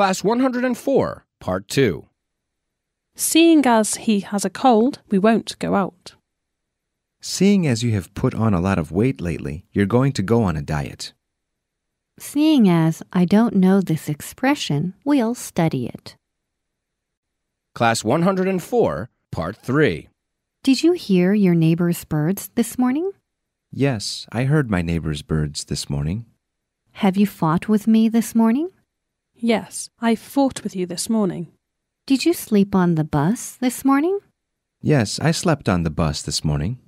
Class 104, Part 2. Seeing as he has a cold, we won't go out. Seeing as you have put on a lot of weight lately, you're going to go on a diet. Seeing as I don't know this expression, we'll study it. Class 104, Part 3. Did you hear your neighbor's birds this morning? Yes, I heard my neighbor's birds this morning. Have you fought with me this morning? Yes, I fought with you this morning. Did you sleep on the bus this morning? Yes, I slept on the bus this morning.